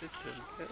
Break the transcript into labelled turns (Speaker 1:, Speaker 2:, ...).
Speaker 1: Sütüm. evet.